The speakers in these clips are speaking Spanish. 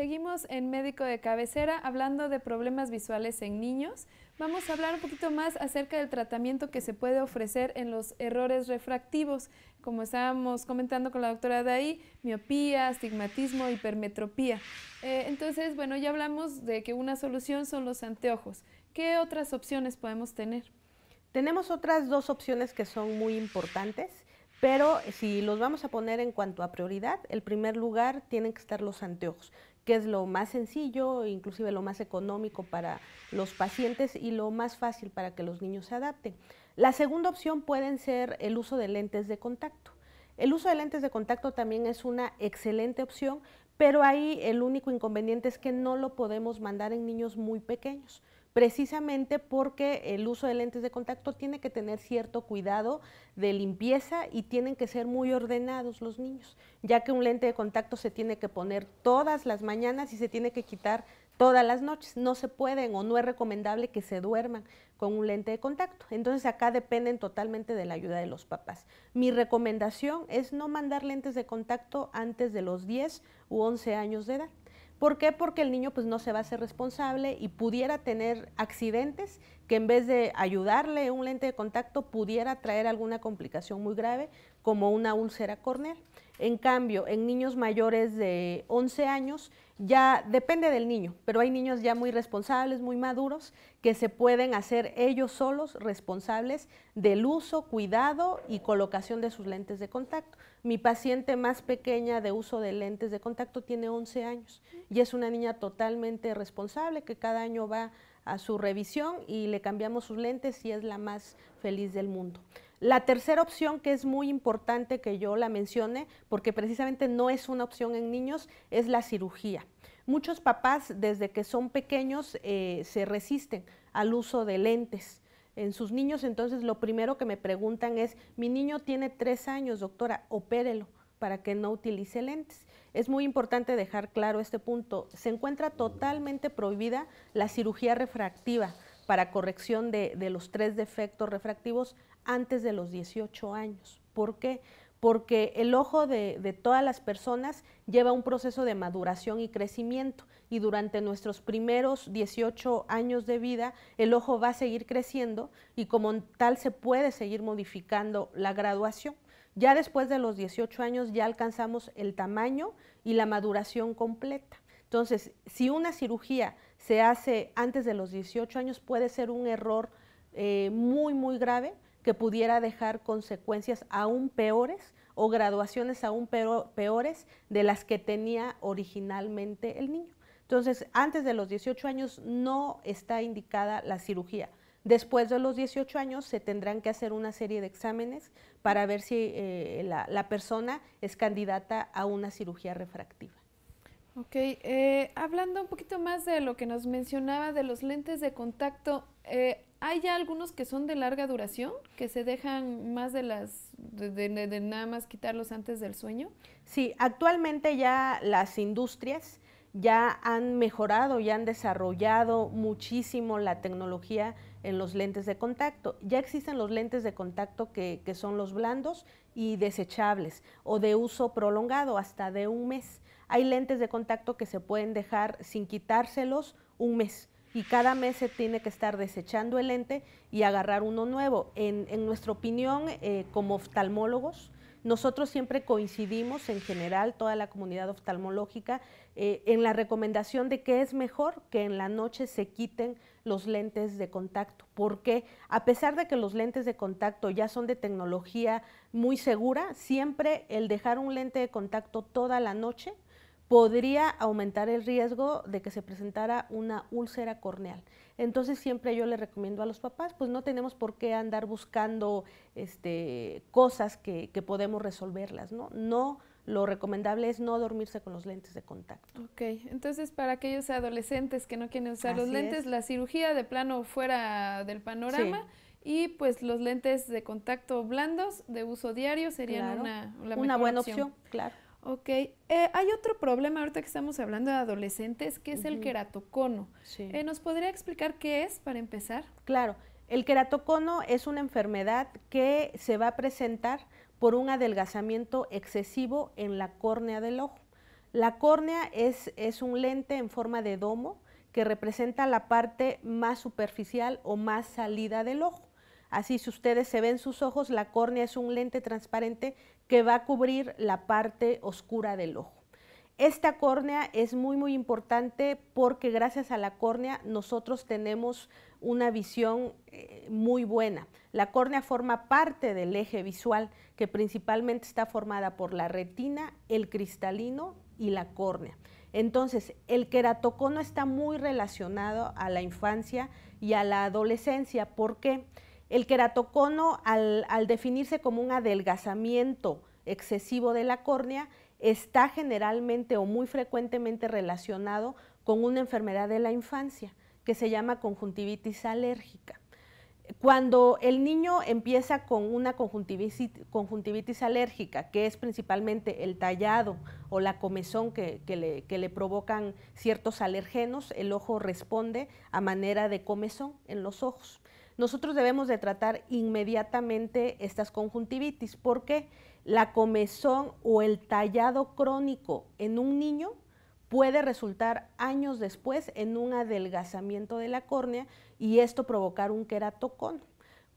Seguimos en Médico de Cabecera hablando de problemas visuales en niños. Vamos a hablar un poquito más acerca del tratamiento que se puede ofrecer en los errores refractivos, como estábamos comentando con la doctora Daí, miopía, astigmatismo, hipermetropía. Eh, entonces, bueno, ya hablamos de que una solución son los anteojos. ¿Qué otras opciones podemos tener? Tenemos otras dos opciones que son muy importantes. Pero si los vamos a poner en cuanto a prioridad, el primer lugar tienen que estar los anteojos que es lo más sencillo, inclusive lo más económico para los pacientes y lo más fácil para que los niños se adapten. La segunda opción pueden ser el uso de lentes de contacto. El uso de lentes de contacto también es una excelente opción, pero ahí el único inconveniente es que no lo podemos mandar en niños muy pequeños precisamente porque el uso de lentes de contacto tiene que tener cierto cuidado de limpieza y tienen que ser muy ordenados los niños, ya que un lente de contacto se tiene que poner todas las mañanas y se tiene que quitar todas las noches. No se pueden o no es recomendable que se duerman con un lente de contacto. Entonces acá dependen totalmente de la ayuda de los papás. Mi recomendación es no mandar lentes de contacto antes de los 10 u 11 años de edad. ¿Por qué? Porque el niño pues no se va a hacer responsable y pudiera tener accidentes que en vez de ayudarle un lente de contacto pudiera traer alguna complicación muy grave como una úlcera corneal. En cambio, en niños mayores de 11 años ya depende del niño, pero hay niños ya muy responsables, muy maduros, que se pueden hacer ellos solos responsables del uso, cuidado y colocación de sus lentes de contacto. Mi paciente más pequeña de uso de lentes de contacto tiene 11 años y es una niña totalmente responsable que cada año va a su revisión y le cambiamos sus lentes y es la más feliz del mundo. La tercera opción, que es muy importante que yo la mencione, porque precisamente no es una opción en niños, es la cirugía. Muchos papás desde que son pequeños eh, se resisten al uso de lentes en sus niños, entonces lo primero que me preguntan es, mi niño tiene tres años, doctora, opérelo para que no utilice lentes. Es muy importante dejar claro este punto. Se encuentra totalmente prohibida la cirugía refractiva para corrección de, los tres defectos refractivos antes de los 18 años. ¿Por qué? Porque el ojo de, todas las personas lleva un proceso de maduración y crecimiento y durante nuestros primeros 18 años de vida el ojo va a seguir creciendo y como tal se puede seguir modificando la graduación. Ya después de los 18 años ya alcanzamos el tamaño y la maduración completa. Entonces, si una cirugía se hace antes de los 18 años puede ser un error eh, muy, muy grave que pudiera dejar consecuencias aún peores o graduaciones aún peores de las que tenía originalmente el niño. Entonces, antes de los 18 años no está indicada la cirugía. Después de los 18 años se tendrán que hacer una serie de exámenes para ver si eh, la, persona es candidata a una cirugía refractiva. Ok, eh, hablando un poquito más de lo que nos mencionaba de los lentes de contacto, eh, ¿Hay ya algunos que son de larga duración, que se dejan más de las, de, nada más quitarlos antes del sueño? Sí, actualmente ya las industrias ya han mejorado y han desarrollado muchísimo la tecnología en los lentes de contacto. Ya existen los lentes de contacto que, que son los blandos y desechables o de uso prolongado hasta de un mes. Hay lentes de contacto que se pueden dejar sin quitárselos un mes y cada mes se tiene que estar desechando el lente y agarrar uno nuevo. En, nuestra opinión, eh, como oftalmólogos, nosotros siempre coincidimos en general, toda la comunidad oftalmológica, eh, en la recomendación de que es mejor que en la noche se quiten los lentes de contacto, porque a pesar de que los lentes de contacto ya son de tecnología muy segura, siempre el dejar un lente de contacto toda la noche, podría aumentar el riesgo de que se presentara una úlcera corneal. Entonces siempre yo le recomiendo a los papás, pues no tenemos por qué andar buscando este, cosas que, podemos resolverlas, ¿no? No, lo recomendable es no dormirse con los lentes de contacto. Ok, entonces para aquellos adolescentes que no quieren usar los lentes, la cirugía de plano fuera del panorama. Y pues los lentes de contacto blandos de uso diario serían una, una buena opción claro. Ok, eh, hay otro problema ahorita que estamos hablando de adolescentes, que es el queratocono. Eh, ¿Nos podría explicar qué es para empezar? Claro, el queratocono es una enfermedad que se va a presentar por un adelgazamiento excesivo en la córnea del ojo. La córnea es, es un lente en forma de domo que representa la parte más superficial o más salida del ojo. Así, si ustedes se ven sus ojos, la córnea es un lente transparente que va a cubrir la parte oscura del ojo. Esta córnea es muy, muy importante porque gracias a la córnea nosotros tenemos una visión eh, muy buena. La córnea forma parte del eje visual que principalmente está formada por la retina, el cristalino y la córnea. Entonces, el queratocono está muy relacionado a la infancia y a la adolescencia. ¿Por qué? El queratocono, al, definirse como un adelgazamiento excesivo de la córnea, está generalmente o muy frecuentemente relacionado con una enfermedad de la infancia que se llama conjuntivitis alérgica. Cuando el niño empieza con una conjuntivitis, alérgica, que es principalmente el tallado o la comezón que, le, que, le, provocan ciertos alergenos, el ojo responde a manera de comezón en los ojos. Nosotros debemos de tratar inmediatamente estas conjuntivitis porque la comezón o el tallado crónico en un niño puede resultar años después en un adelgazamiento de la córnea y esto provocar un queratocono.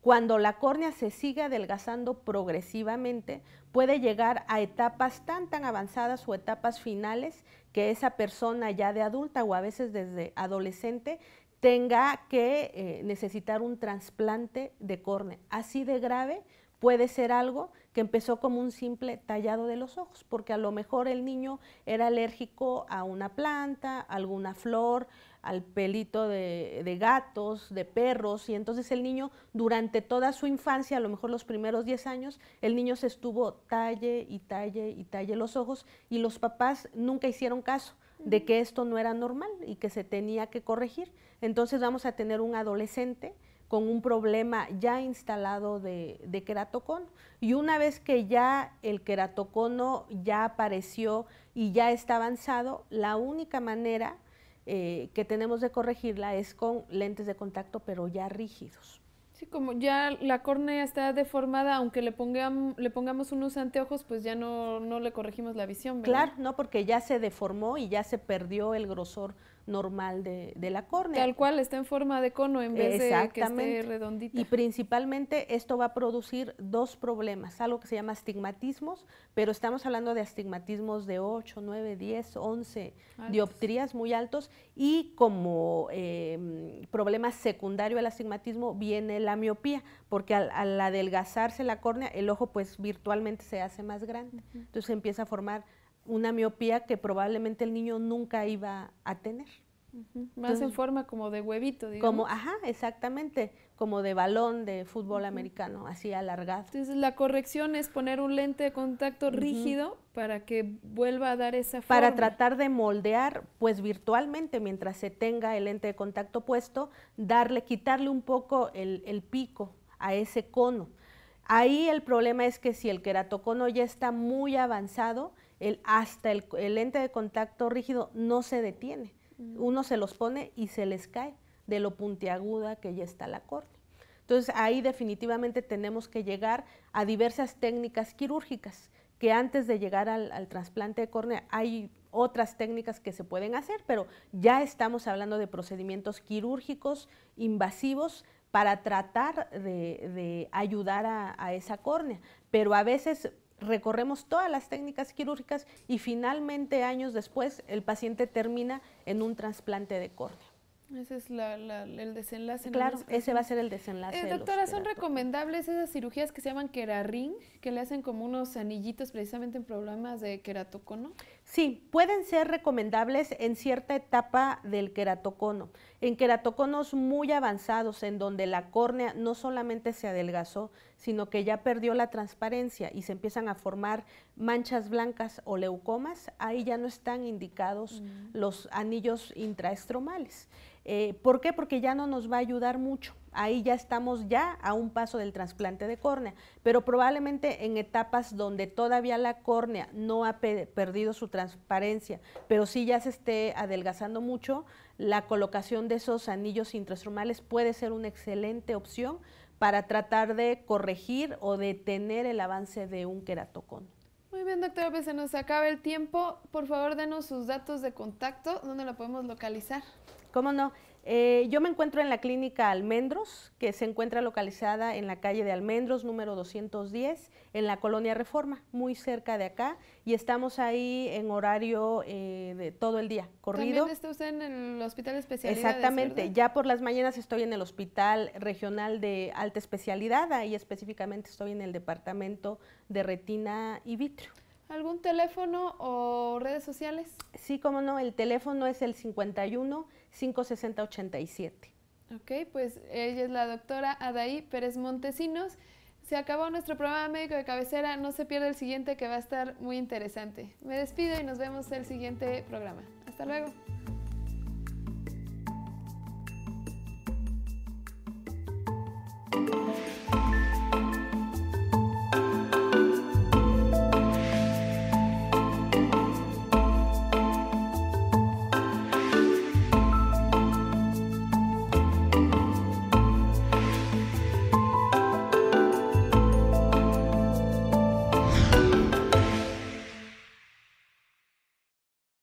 Cuando la córnea se sigue adelgazando progresivamente, puede llegar a etapas tan tan avanzadas o etapas finales que esa persona ya de adulta o a veces desde adolescente tenga que eh, necesitar un trasplante de córnea. Así de grave puede ser algo que empezó como un simple tallado de los ojos, porque a lo mejor el niño era alérgico a una planta, a alguna flor, al pelito de, gatos, de perros, y entonces el niño durante toda su infancia, a lo mejor los primeros 10 años, el niño se estuvo talle y talle y talle los ojos y los papás nunca hicieron caso de que esto no era normal y que se tenía que corregir. Entonces vamos a tener un adolescente con un problema ya instalado de, queratocono. Y una vez que ya el queratocono ya apareció y ya está avanzado, la única manera eh, que tenemos de corregirla es con lentes de contacto, pero ya rígidos. Sí, como ya la córnea está deformada, aunque le, le pongamos unos anteojos, pues ya no, no le corregimos la visión. Claro, no, porque ya se deformó y ya se perdió el grosor normal de, la córnea. Tal cual, está en forma de cono en vez de que esté redondita. Y principalmente esto va a producir dos problemas, algo que se llama astigmatismos, pero estamos hablando de astigmatismos de 8, 9, 10, 11 dioptrías muy altos. Y como eh, problema secundario al astigmatismo viene la miopía, porque al, adelgazarse la córnea el ojo pues virtualmente se hace más grande, entonces empieza a formar una miopía que probablemente el niño nunca iba a tener. Más en forma como de huevito, digamos. Como, ajá, exactamente, como de balón de fútbol americano, así alargado. Entonces la corrección es poner un lente de contacto rígido para que vuelva a dar esa forma. Para tratar de moldear, pues virtualmente, mientras se tenga el lente de contacto puesto, darle, quitarle un poco el, el pico a ese cono. Ahí el problema es que si el queratocono ya está muy avanzado, hasta el, lente de contacto rígido no se detiene. Mm. Uno se los pone y se les cae de lo puntiaguda que ya está la córnea. Entonces ahí definitivamente tenemos que llegar a diversas técnicas quirúrgicas, que antes de llegar al, trasplante de córnea hay otras técnicas que se pueden hacer, pero ya estamos hablando de procedimientos quirúrgicos invasivos para tratar de, ayudar a, a, esa córnea. Pero a veces recorremos todas las técnicas quirúrgicas y finalmente años después el paciente termina en un trasplante de córnea. Ese es el desenlace. Claro, ese va a ser el desenlace. Eh, doctora, ¿son recomendables esas cirugías que se llaman querarring, que le hacen como unos anillitos precisamente en problemas de queratocono? Sí, pueden ser recomendables en cierta etapa del queratocono. En queratoconos muy avanzados, en donde la córnea no solamente se adelgazó, sino que ya perdió la transparencia y se empiezan a formar manchas blancas o leucomas, ahí ya no están indicados mm. los anillos intraestromales. Eh, ¿Por qué? Porque ya no nos va a ayudar mucho. Ahí ya estamos ya a un paso del trasplante de córnea, pero probablemente en etapas donde todavía la córnea no ha perdido su transparencia, pero sí ya se esté adelgazando mucho, la colocación de esos anillos intraestromales puede ser una excelente opción para tratar de corregir o detener el avance de un queratocono. Muy bien, doctora, pues se nos acaba el tiempo. Por favor, denos sus datos de contacto, ¿dónde la podemos localizar? ¿Cómo no? Eh, yo me encuentro en la clínica Almendros, que se encuentra localizada en la calle de Almendros, número 210, en la colonia Reforma, muy cerca de acá, y estamos ahí en horario eh, de todo el día, corrido. ¿También está usted en el hospital especialidad? Exactamente, ya por las mañanas estoy en el hospital regional de alta especialidad, ahí específicamente estoy en el departamento de retina y vitrio. ¿Algún teléfono o redes sociales? Sí, cómo no, el teléfono es el 51 560 87. Ok, pues ella es la doctora Adaí Pérez Montesinos. Se acabó nuestro programa médico de cabecera, no se pierda el siguiente que va a estar muy interesante. Me despido y nos vemos el siguiente programa. Hasta luego.